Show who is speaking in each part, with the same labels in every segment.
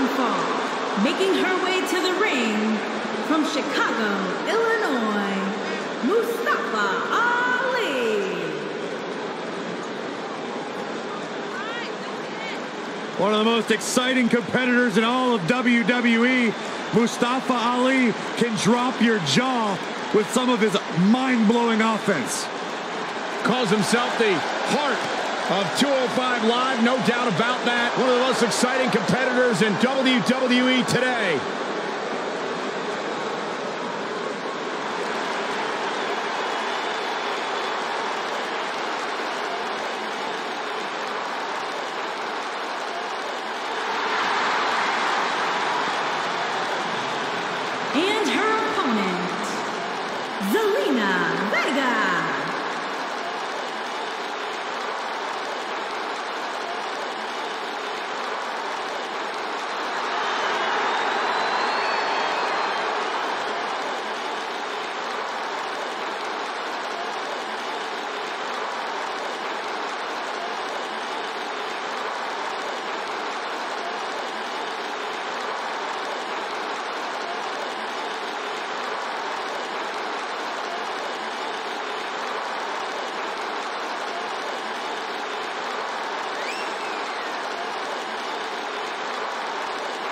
Speaker 1: Blumenthal, making her way to the ring from Chicago, Illinois, Mustafa Ali.
Speaker 2: One of the most exciting competitors in all of WWE, Mustafa Ali can drop your jaw with some of his mind-blowing offense.
Speaker 3: Calls himself the heart of 205 Live, no doubt about that. One of the most exciting competitors in WWE today.
Speaker 1: And her opponent, Zelina Vega.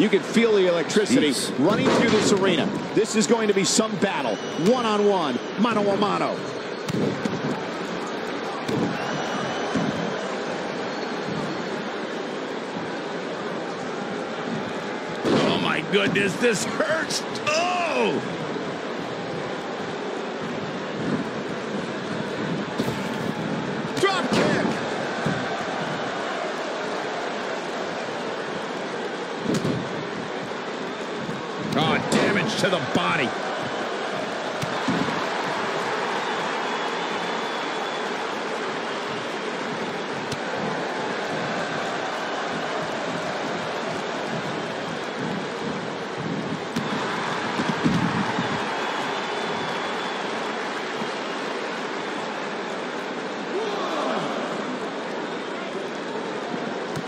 Speaker 3: You can feel the electricity
Speaker 4: Jeez.
Speaker 3: running through this arena. This is going to be some battle. One-on-one, mano-a-mano. Oh, my goodness, this hurts. Oh! Drop kick. Oh, damage to the body.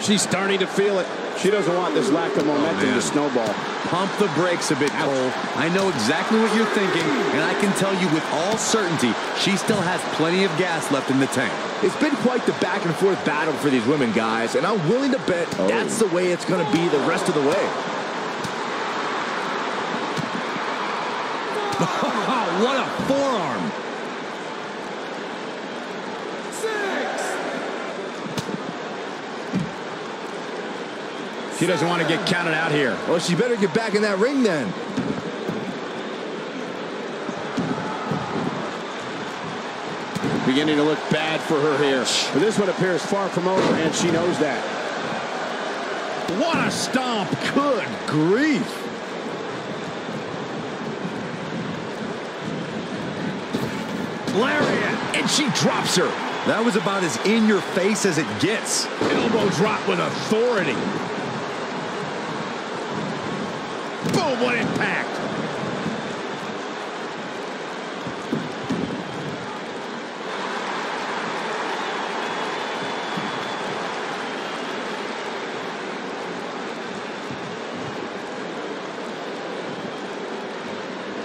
Speaker 3: She's starting to feel it. She doesn't want this lack of momentum to oh, snowball.
Speaker 2: Pump the brakes a bit, Cole. I know exactly what you're thinking, and I can tell you with all certainty, she still has plenty of gas left in the tank.
Speaker 4: It's been quite the back and forth battle for these women, guys, and I'm willing to bet oh. that's the way it's going to be the rest of the way.
Speaker 2: what a forearm!
Speaker 3: She doesn't want to get counted out here.
Speaker 4: Well, she better get back in that ring then.
Speaker 3: Beginning to look bad for her here. But this one appears far from over, and she knows that. What a stomp.
Speaker 4: Good grief.
Speaker 3: Lariat, and she drops her.
Speaker 2: That was about as in your face as it gets.
Speaker 3: Elbow drop with authority. Boom, what impact.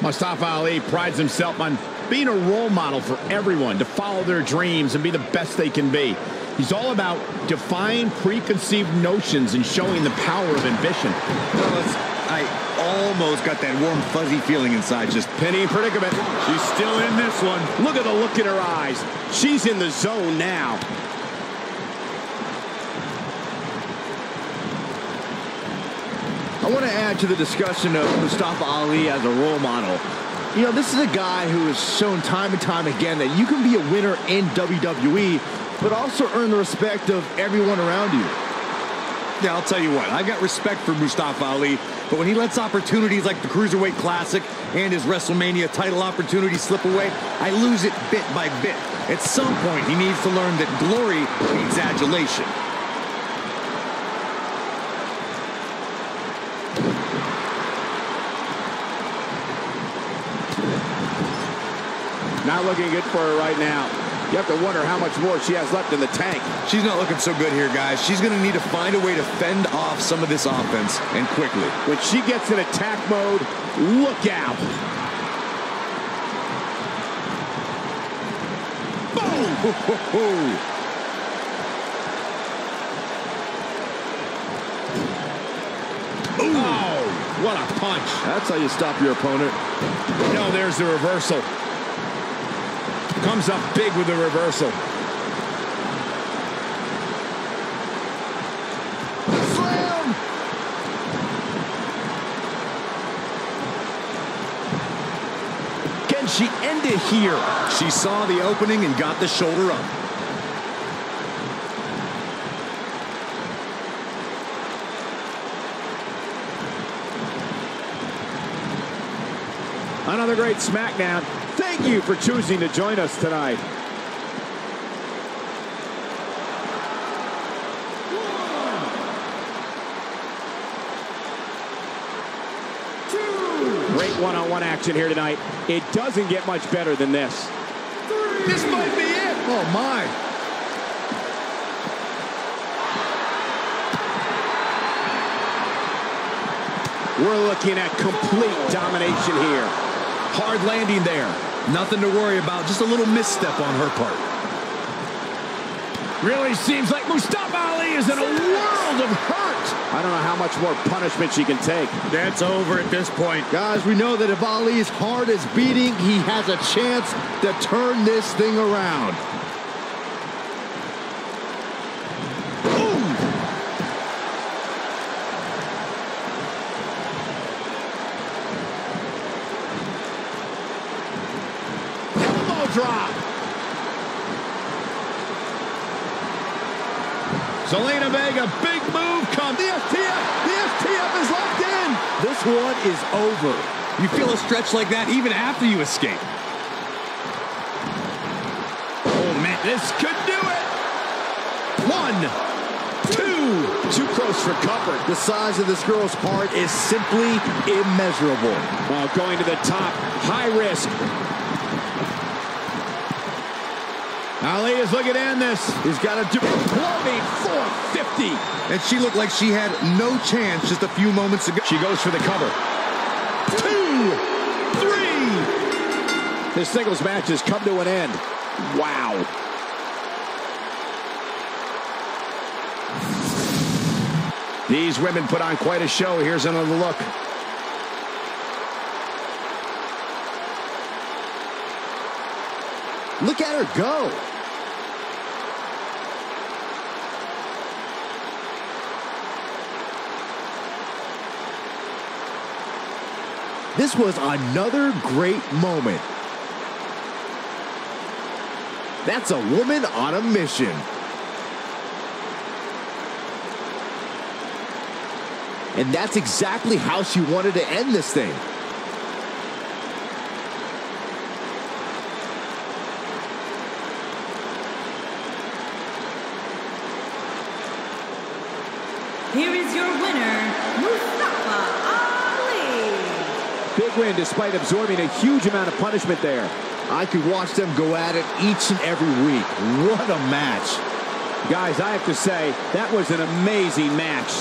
Speaker 3: Mustafa Ali prides himself on being a role model for everyone to follow their dreams and be the best they can be. He's all about defying preconceived notions and showing the power of ambition.
Speaker 2: Fellas, I almost got that warm, fuzzy feeling inside. Just
Speaker 3: Penny predicament.
Speaker 2: she's still in this one.
Speaker 3: Look at the look in her eyes. She's in the zone now.
Speaker 4: I want to add to the discussion of Mustafa Ali as a role model. You know, this is a guy who has shown time and time again that you can be a winner in WWE, but also earn the respect of everyone around you.
Speaker 2: Yeah, I'll tell you what. I've got respect for Mustafa Ali, but when he lets opportunities like the Cruiserweight Classic and his WrestleMania title opportunity slip away, I lose it bit by bit. At some point, he needs to learn that glory needs adulation.
Speaker 3: Not looking good for her right now. You have to wonder how much more she has left in the tank.
Speaker 2: She's not looking so good here, guys. She's going to need to find a way to fend off some of this offense, and quickly.
Speaker 3: When she gets in attack mode, look out.
Speaker 2: Boom!
Speaker 3: Oh, what a punch.
Speaker 4: That's how you stop your opponent.
Speaker 3: No, there's the reversal. Comes up big with the reversal.
Speaker 4: Slam!
Speaker 3: Can she end it here?
Speaker 2: She saw the opening and got the shoulder up.
Speaker 3: Another great SmackDown. Thank you for choosing to join us tonight. Great one-on-one action here tonight. It doesn't get much better than this.
Speaker 2: This might be it. Oh, my.
Speaker 3: We're looking at complete domination here.
Speaker 2: Hard landing there. Nothing to worry about. Just a little misstep on her part.
Speaker 3: Really seems like Mustafa Ali is in a world of hurt. I don't know how much more punishment she can take.
Speaker 2: That's over at this point.
Speaker 4: Guys, we know that if Ali's heart is beating, he has a chance to turn this thing around.
Speaker 3: Elbow drop. Zelina Vega, big move comes.
Speaker 4: The STF, the STF is locked in. This one is over.
Speaker 2: You feel a stretch like that even after you escape.
Speaker 3: Oh, man, this could do it. One, two. Too close for comfort.
Speaker 4: The size of this girl's heart is simply immeasurable.
Speaker 3: Oh, going to the top. High risk. Ali is looking to end this.
Speaker 4: He's got a
Speaker 3: Clubbing 450.
Speaker 2: And she looked like she had no chance just a few moments ago.
Speaker 3: She goes for the cover. Two, three. This singles match has come to an end. Wow. These women put on quite a show. Here's another look.
Speaker 4: Look at her go. This was another great moment. That's a woman on a mission. And that's exactly how she wanted to end this thing.
Speaker 1: Here is your winner, Mustafa Ali.
Speaker 3: Big win despite absorbing a huge amount of punishment there.
Speaker 4: I could watch them go at it each and every week. What a match.
Speaker 3: Guys, I have to say, that was an amazing match.